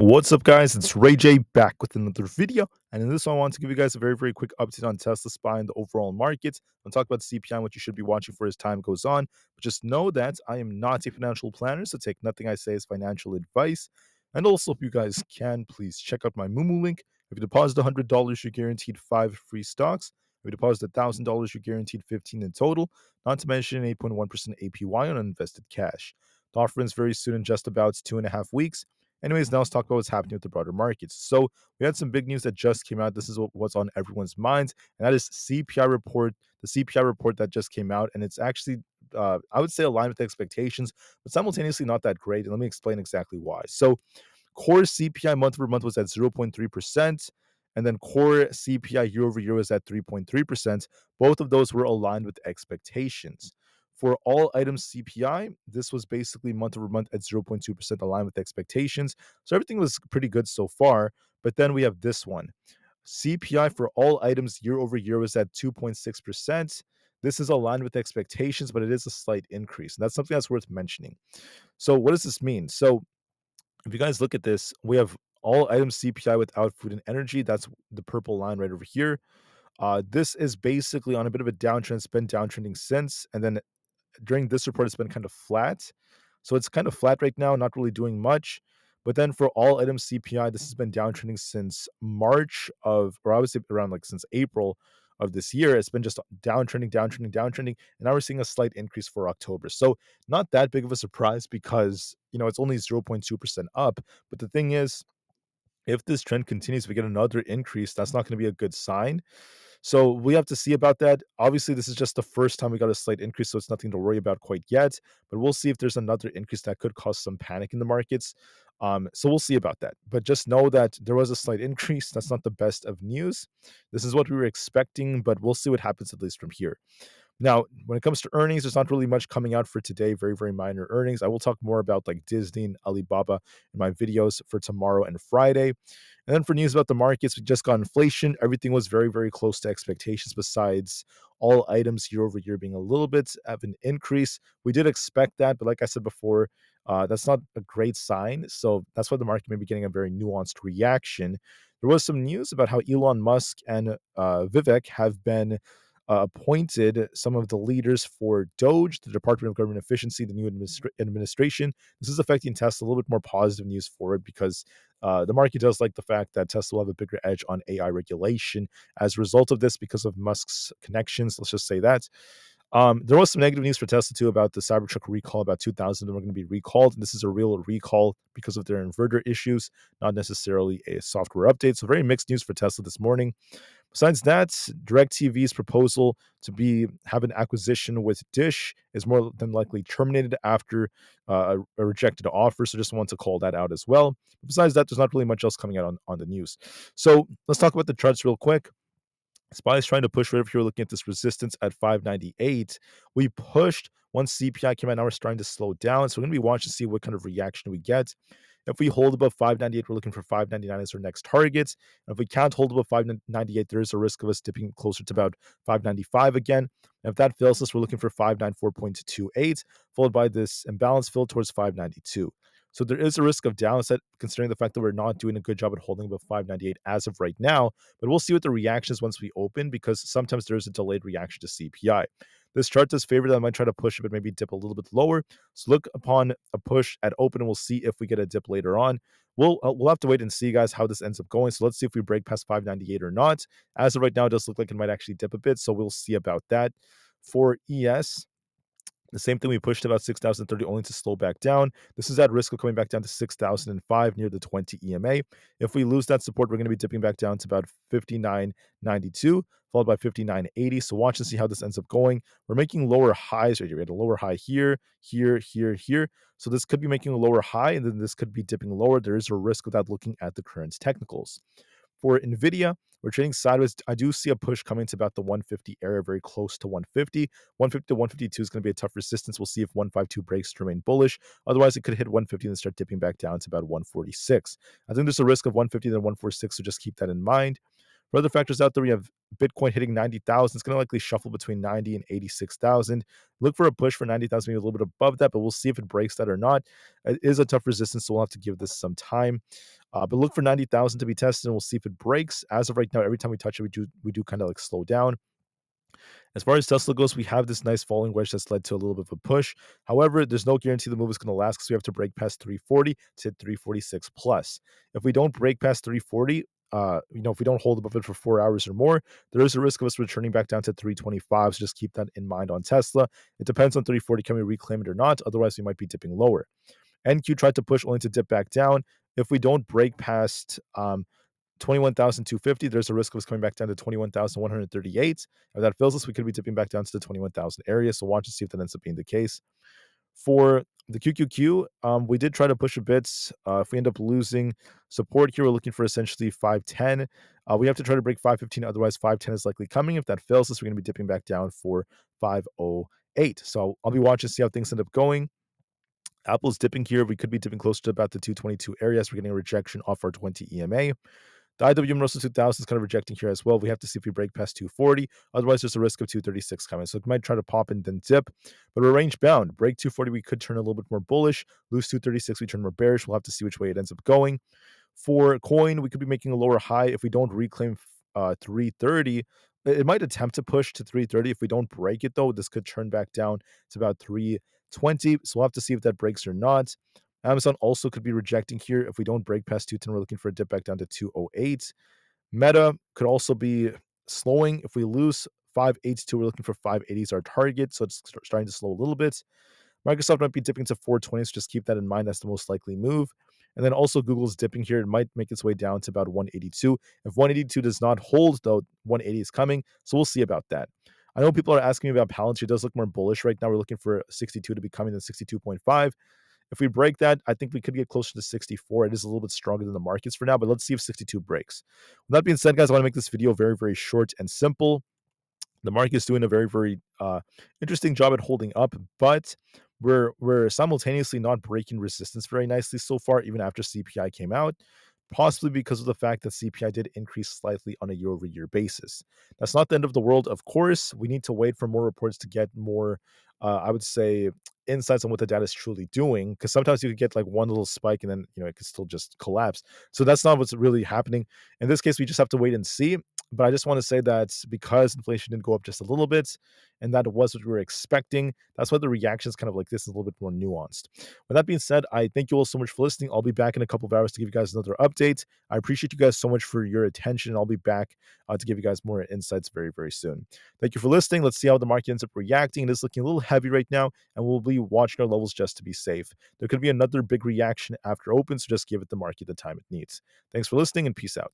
What's up, guys? It's Rey-Jay back with another video. And in this one, I want to give you guys a very, very quick update on Tesla SPY and the overall market. I'll talk about the CPI and what you should be watching for as time goes on. But just know that I am not a financial planner, so take nothing I say as financial advice. And also, if you guys can, please check out my Moomoo link. If you deposit $100, you're guaranteed five free stocks. If you deposit $1,000, you're guaranteed 15 in total, not to mention an 8.1% APY on invested cash. The offer ends very soon in just about two and a half weeks. Anyways, now let's talk about what's happening with the broader markets. So we had some big news that just came out. This is what's on everyone's minds, and that is CPI report. The CPI report that just came out, and it's actually, uh, I would say, aligned with expectations, but simultaneously not that great. And let me explain exactly why. So, core CPI month over month was at 0.3 percent. And then core CPI year over year was at 3.3%. Both of those were aligned with expectations. For all items CPI, this was basically month over month at 0.2% aligned with expectations. So everything was pretty good so far. But then we have this one. CPI for all items year over year was at 2.6%. This is aligned with expectations, but it is a slight increase. And that's something that's worth mentioning. So, what does this mean? So, if you guys look at this, we have all items CPI without food and energy. That's the purple line right over here. Uh, this is basically on a bit of a downtrend. It's been downtrending since, and then during this report, it's been kind of flat. So it's kind of flat right now, not really doing much. But then for all items CPI, this has been downtrending since March of, or obviously around like since April of this year. It's been just downtrending, downtrending, downtrending. And now we're seeing a slight increase for October. So not that big of a surprise because, you know, it's only 0.2% up. But the thing is, if this trend continues, we get another increase, that's not going to be a good sign. So we have to see about that. Obviously, this is just the first time we got a slight increase, so it's nothing to worry about quite yet. But we'll see if there's another increase that could cause some panic in the markets. Um, so we'll see about that. But just know that there was a slight increase. That's not the best of news. This is what we were expecting, but we'll see what happens at least from here. Now, when it comes to earnings, there's not really much coming out for today. Very, very minor earnings. I will talk more about like Disney and Alibaba in my videos for tomorrow and Friday. And then for news about the markets, we just got inflation. Everything was very, very close to expectations, besides all items year over year being a little bit of an increase. We did expect that, but like I said before, uh, that's not a great sign. So that's why the market may be getting a very nuanced reaction. There was some news about how Elon Musk and uh, Vivek have been uh, appointed some of the leaders for Doge, the Department of Government Efficiency, the new administra- administration. This is affecting Tesla a little bit more positive news for it because uh, the market does like the fact that Tesla will have a bigger edge on AI regulation as a result of this because of Musk's connections. Let's just say that. Um, there was some negative news for Tesla too about the Cybertruck recall. About 2,000 of them are going to be recalled. And this is a real recall because of their inverter issues, not necessarily a software update. So very mixed news for Tesla this morning. Besides that, DirecTV's proposal to be have an acquisition with Dish is more than likely terminated after uh, a, rejected offer. So just want to call that out as well. Besides that, there's not really much else coming out on, on the news. So let's talk about the charts real quick. SPY is trying to push right if you're looking at this resistance at 598. We pushed once CPI came out. Now we're starting to slow down. So we're going to be watching to see what kind of reaction we get. If we hold above 598, we're looking for 599 as our next target. And if we can't hold above 598, there is a risk of us dipping closer to about 595 again. And if that fails us, we're looking for 594.28, followed by this imbalance fill towards 592. So there is a risk of downside considering the fact that we're not doing a good job at holding above 598 as of right now. But we'll see what the reaction is once we open because sometimes there's a delayed reaction to CPI. This chart does favor that I might try to push it, but maybe dip a little bit lower. So look upon a push at open, and we'll see if we get a dip later on. We'll uh, we'll have to wait and see, guys, how this ends up going. So let's see if we break past 598 or not. As of right now, it does look like it might actually dip a bit. So we'll see about that. For ES, the same thing we pushed about 6,030 only to slow back down. This is at risk of coming back down to 6,005 near the 20 EMA. If we lose that support, we're going to be dipping back down to about 59.92, followed by 59.80. So watch and see how this ends up going. We're making lower highs right here. We had a lower high here, here, here, here. So this could be making a lower high, and then this could be dipping lower. There is a risk without looking at the current technicals. For NVIDIA, we're trading sideways. I do see a push coming to about the 150 area, very close to 150. 150 to 152 is going to be a tough resistance. We'll see if 152 breaks to remain bullish. Otherwise, it could hit 150 and start dipping back down to about 146. I think there's a risk of 150 to 146, so just keep that in mind. For other factors out there, we have Bitcoin hitting 90,000. It's going to likely shuffle between 90 and 86,000. Look for a push for 90,000, maybe a little bit above that, but we'll see if it breaks that or not. It is a tough resistance, so we'll have to give this some time. Uh, but look for 90,000 to be tested, and we'll see if it breaks. As of right now, every time we touch it, we do we do kind of like slow down. As far as Tesla goes, we have this nice falling wedge that's led to a little bit of a push. However, there's no guarantee the move is going to last because we have to break past 340 to 346 plus. If we don't break past 340, uh, you know, if we don't hold above it for four hours or more, there is a risk of us returning back down to 325. So just keep that in mind on Tesla. It depends on 340. Can we reclaim it or not? Otherwise, we might be dipping lower. NQ tried to push only to dip back down. If we don't break past um, 21,250, there's a risk of us coming back down to 21,138. If that fills us, we could be dipping back down to the 21,000 area. So watch and see if that ends up being the case. For the QQQ, um, we did try to push a bit. Uh, if we end up losing support here, we're looking for essentially 510. Uh, we have to try to break 515, otherwise 510 is likely coming. If that fails us, we're going to be dipping back down for 508. So I'll be watching to see how things end up going. Apple's dipping here. We could be dipping closer to about the 222 area. We're getting a rejection off our 20 EMA. The IWM Russell 2000 is kind of rejecting here as well. We have to see if we break past 240. Otherwise, there's a risk of 236 coming. So it might try to pop and then dip, but we're range bound. Break 240, we could turn a little bit more bullish. Lose 236, we turn more bearish. We'll have to see which way it ends up going. For coin, we could be making a lower high if we don't reclaim uh, 330. It might attempt to push to 330. If we don't break it, though, this could turn back down to about 320. So we'll have to see if that breaks or not. Amazon also could be rejecting here. If we don't break past 210, we're looking for a dip back down to 208. Meta could also be slowing. If we lose 582, we're looking for 580 is our target. So it's starting to slow a little bit. Microsoft might be dipping to 420, so just keep that in mind. That's the most likely move. And then also Google's dipping here. It might make its way down to about 182. If 182 does not hold, though, 180 is coming. So we'll see about that. I know people are asking me about Palantir. It does look more bullish right now. We're looking for 62 to be coming in 62.5. If we break that, I think we could get closer to 64. It is a little bit stronger than the markets for now, but let's see if 62 breaks. With that being said, guys, I want to make this video very, very short and simple. The market is doing a very, very uh, interesting job at holding up, but we're we're simultaneously not breaking resistance very nicely so far, even after CPI came out possibly because of the fact that CPI did increase slightly on a year over year basis. That's not the end of the world, of course. We need to wait for more reports to get more, uh, I would say, insights on what the data is truly doing. Because sometimes you could get like one little spike and then you know it could still just collapse. So that's not what's really happening. In this case, we just have to wait and see. But I just want to say that because inflation did go up just a little bit, and that was what we were expecting, that's why the reaction is kind of like this, is a little bit more nuanced. With that being said, I thank you all so much for listening. I'll be back in a couple of hours to give you guys another update. I appreciate you guys so much for your attention. I'll be back uh, to give you guys more insights very, very soon. Thank you for listening. Let's see how the market ends up reacting. It is looking a little heavy right now, and we'll be watching our levels just to be safe. There could be another big reaction after open, so just give it the market the time it needs. Thanks for listening, and peace out.